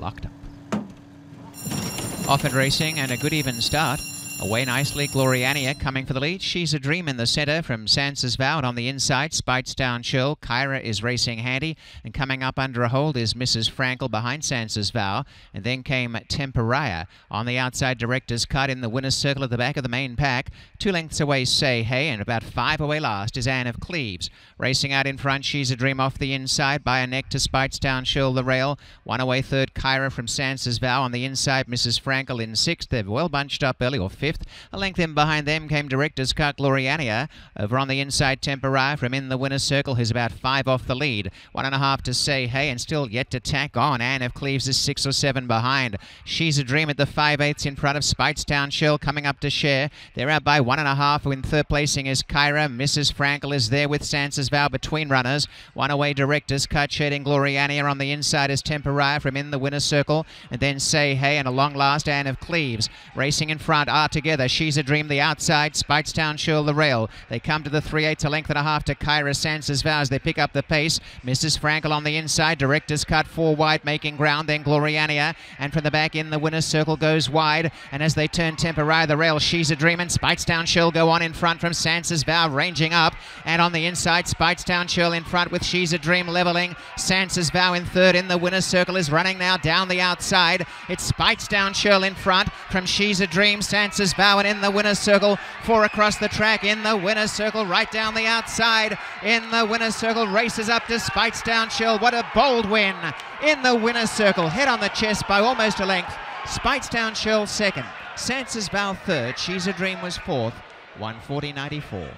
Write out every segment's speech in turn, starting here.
locked up. Off and racing and a good even start. Away nicely, Gloriania coming for the lead. She's a Dream in the centre from Sansa's Vow. And on the inside, Speightstown Chill. Kyra is racing handy. And coming up under a hold is Mrs. Frankel behind Sansa's Vow. And then came Temporaya. On the outside, Director's Cut in the winner's circle at the back of the main pack. Two lengths away, Say Hey. And about five away last is Anne of Cleves. Racing out in front, She's a Dream off the inside. By a neck to Speightstown Chill, the rail. One away third, Kyra from Sansa's Vow. On the inside, Mrs. Frankel in sixth. They're well bunched up early or fifth fifth. A length in behind them came Director's Cut Gloriania. Over on the inside, Tempera from in the winner's circle, who's about five off the lead. One and a half to say hey, and still yet to tack on. Anne of Cleves is six or seven behind. She's a dream at the five eighths in front of Speightstown Shell coming up to share. They're out by one and a half. In third placing is Kyra. Mrs. Frankel is there with Sansa's Vow between runners. One away Director's Cut shedding Gloriania on the inside is Tempera from in the winner's circle. And then Say Hey and a long last Anne of Cleves. Racing in front together. She's a Dream, the outside. Speightstown Shirl, the rail. They come to the 3 8 to length and a half to Kyra Sansa's Vows. They pick up the pace. Mrs. Frankel on the inside. Director's cut four wide, making ground. Then Gloriania. And from the back in, the winner's circle goes wide. And as they turn Temporary, the rail, She's a Dream and Speightstown Shirl go on in front from Sansa's Vow, ranging up. And on the inside, Speightstown Shirl in front with She's a Dream leveling. Sansa's Vow in third in the winner's circle is running now down the outside. It's Speightstown Shirl in front from She's a Dream. Sansa's Vow and in the winner's circle. Four across the track in the winner's circle, right down the outside. In the winner's circle, races up to Speightstown Shell. What a bold win in the winner's circle. Head on the chest by almost a length. Speightstown Shell second. Sansa's Vow third. She's a Dream was fourth. 140.94.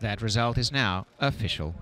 That result is now official.